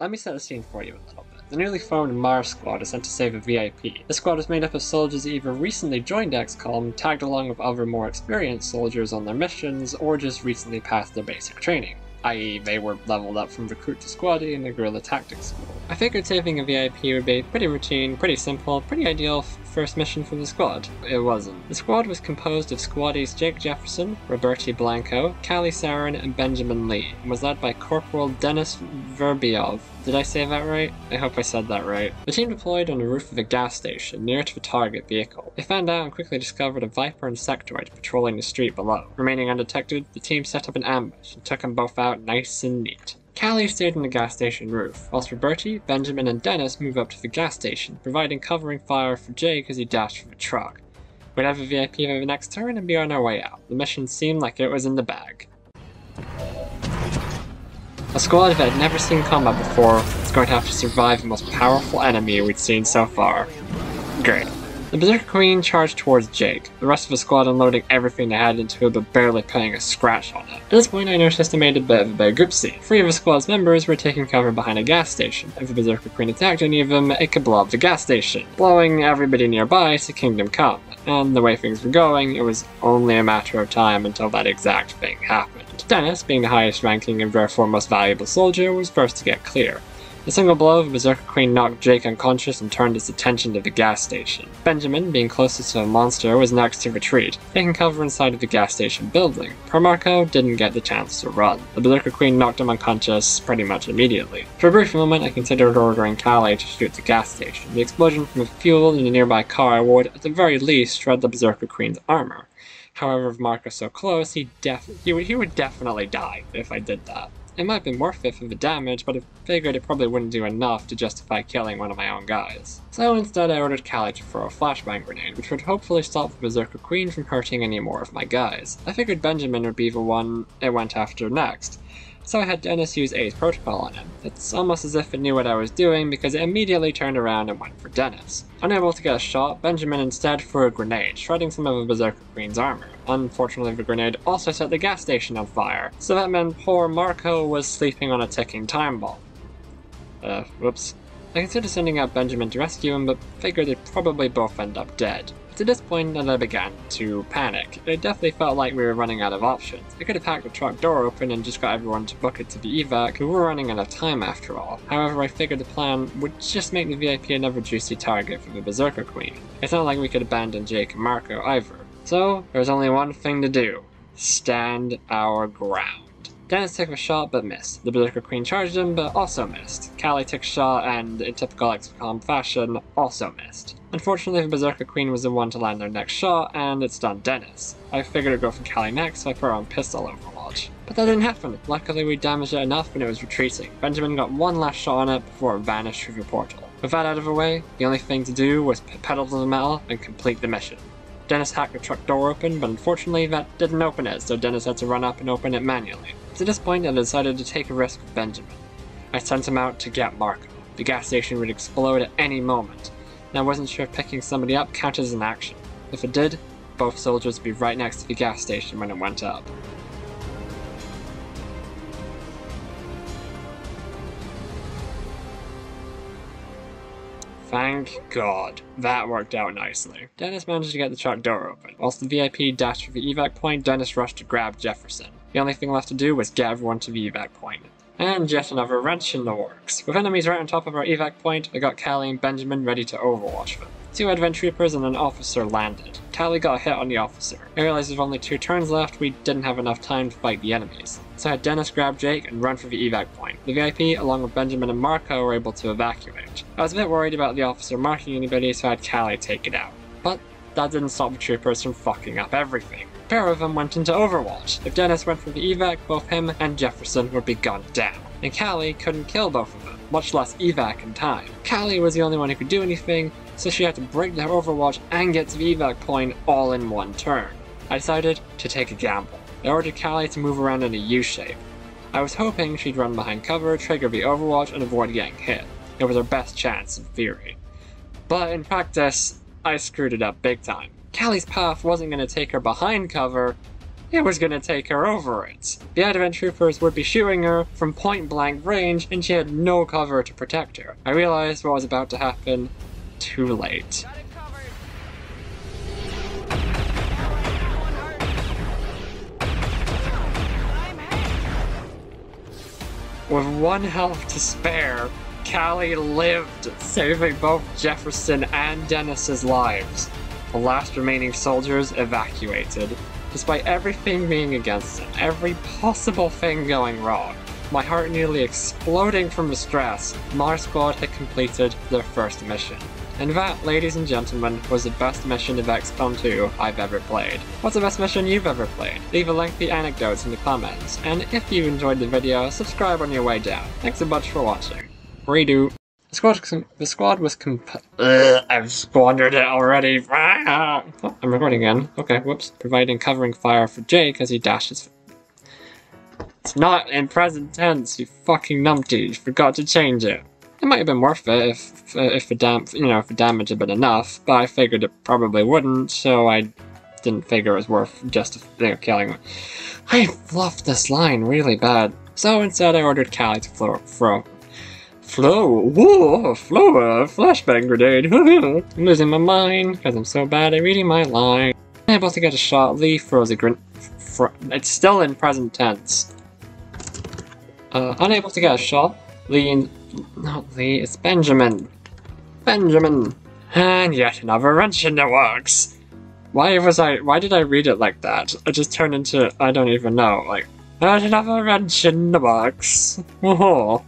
Let me set the scene for you a little bit. The newly formed Mars squad is sent to save a VIP. The squad is made up of soldiers either recently joined XCOM, tagged along with other more experienced soldiers on their missions, or just recently passed their basic training i.e. they were leveled up from recruit to squaddie in the guerrilla tactics school. I figured saving a VIP would be pretty routine, pretty simple, pretty ideal first mission for the squad. It wasn't. The squad was composed of squaddies Jake Jefferson, Roberti Blanco, Callie Sarin, and Benjamin Lee, and was led by Corporal Dennis Verbiov. Did I say that right? I hope I said that right. The team deployed on the roof of a gas station near to the target vehicle. They found out and quickly discovered a Viper and Sectoid patrolling the street below. Remaining undetected, the team set up an ambush and took them both out nice and neat. Callie stayed on the gas station roof, whilst Roberti, Benjamin, and Dennis moved up to the gas station, providing covering fire for Jake as he dashed for the truck. We'd have a VIP for the next turn and be on our way out. The mission seemed like it was in the bag. A squad that had never seen combat before was going to have to survive the most powerful enemy we'd seen so far. Great. The Berserker Queen charged towards Jake, the rest of the squad unloading everything they had into it but barely putting a scratch on it. At this point I noticed they made a bit of a big oopsie. Three of the squad's members were taking cover behind a gas station. If the Berserker Queen attacked any of them, it could blow up the gas station, blowing everybody nearby to Kingdom Come. And the way things were going, it was only a matter of time until that exact thing happened. Dennis, being the highest ranking and therefore most valuable soldier, was first to get clear. A single blow of Berserker Queen knocked Jake unconscious and turned his attention to the gas station. Benjamin, being closest to the monster, was next to retreat, taking cover inside of the gas station building. Per Marco didn't get the chance to run. The Berserker Queen knocked him unconscious pretty much immediately. For a brief moment, I considered ordering Callie to shoot the gas station. The explosion from the fuel in a nearby car would, at the very least, shred the Berserker Queen's armor. However, if Marco's so close, he def he would he would definitely die if I did that. It might have been it for the damage, but I figured it probably wouldn't do enough to justify killing one of my own guys. So instead I ordered Callie to throw a flashbang grenade, which would hopefully stop the Berserker Queen from hurting any more of my guys. I figured Benjamin would be the one it went after next, so I had Dennis use Aid Protocol on him. It's almost as if it knew what I was doing because it immediately turned around and went for Dennis. Unable to get a shot, Benjamin instead threw a grenade, shredding some of the Berserker Queen's armor. Unfortunately, the grenade also set the gas station on fire, so that meant poor Marco was sleeping on a ticking time bomb. Uh, whoops. I considered sending out Benjamin to rescue him, but figured they'd probably both end up dead. To this point, I began to panic. It definitely felt like we were running out of options. I could have hacked the truck door open and just got everyone to book it to the evac, we were running out of time after all. However, I figured the plan would just make the VIP another juicy target for the Berserker Queen. It's not like we could abandon Jake and Marco either. So, there's only one thing to do. Stand our ground. Dennis took a shot but missed. The Berserker Queen charged him but also missed. Callie took a shot and, in typical XCOM fashion, also missed. Unfortunately, the Berserker Queen was the one to land their next shot, and it stunned Dennis. I figured it'd go for Callie next, so I put her on pistol overwatch. But that didn't happen. Luckily, we damaged it enough when it was retreating. Benjamin got one last shot on it before it vanished through the portal. With that out of the way, the only thing to do was pedal to the metal and complete the mission. Dennis hacked the truck door open, but unfortunately that didn't open it, so Dennis had to run up and open it manually. To this point, I decided to take a risk with Benjamin. I sent him out to get Marco. The gas station would explode at any moment, and I wasn't sure if picking somebody up counted as an action. If it did, both soldiers would be right next to the gas station when it went up. Thank God. That worked out nicely. Dennis managed to get the truck door open. Whilst the VIP dashed for the evac point, Dennis rushed to grab Jefferson. The only thing left to do was get everyone to the evac point. And yet another wrench in the works. With enemies right on top of our evac point, I got Callie and Benjamin ready to overwatch them. Two advent troopers and an officer landed. Callie got hit on the officer. I realized with only two turns left, we didn't have enough time to fight the enemies. So I had Dennis grab Jake and run for the evac point. The VIP, along with Benjamin and Marco, were able to evacuate. I was a bit worried about the officer marking anybody, so I had Callie take it out. But that didn't stop the troopers from fucking up everything. A pair of them went into Overwatch. If Dennis went for the evac, both him and Jefferson would be gunned down. And Callie couldn't kill both of them, much less evac in time. Callie was the only one who could do anything, so she had to break their Overwatch and get to the evac point all in one turn. I decided to take a gamble. I ordered Callie to move around in a U-shape. I was hoping she'd run behind cover, trigger the Overwatch, and avoid getting hit. It was her best chance, in theory. But in practice, I screwed it up big time. Callie's path wasn't going to take her behind cover, it was gonna take her over it. The advent troopers would be shooting her from point blank range, and she had no cover to protect her. I realized what was about to happen too late. Got it covered. I'm hit. With one health to spare, Callie lived, saving both Jefferson and Dennis's lives. The last remaining soldiers evacuated. Despite everything being against them, every possible thing going wrong, my heart nearly exploding from the stress, Mars Squad had completed their first mission. And that, ladies and gentlemen, was the best mission of XCOM 2 I've ever played. What's the best mission you've ever played? Leave a lengthy anecdotes in the comments, and if you enjoyed the video, subscribe on your way down. Thanks so much for watching. Redo. The squad, the squad was comp- Ugh, I've squandered it already. Ah! Oh, I'm recording again. Okay, whoops. Providing covering fire for Jake as he dashes. It's not in present tense, you fucking numpty. You forgot to change it. It might have been worth it if if the dam you know if the damage had been enough, but I figured it probably wouldn't, so I didn't figure it was worth just you know, killing him. I fluffed this line really bad, so instead I ordered Callie to throw Flow, whoa, flow, a flashbang grenade. I'm losing my mind because I'm so bad at reading my line. I'm able to get a shot. Lee throws a gren. Fr- it's still in present tense. Uh, unable to get a shot. Lee not Lee, it's Benjamin. Benjamin, and yet another wrench in the works. Why was I? Why did I read it like that? I just turned into I don't even know. Like, and another wrench in the works. Oh.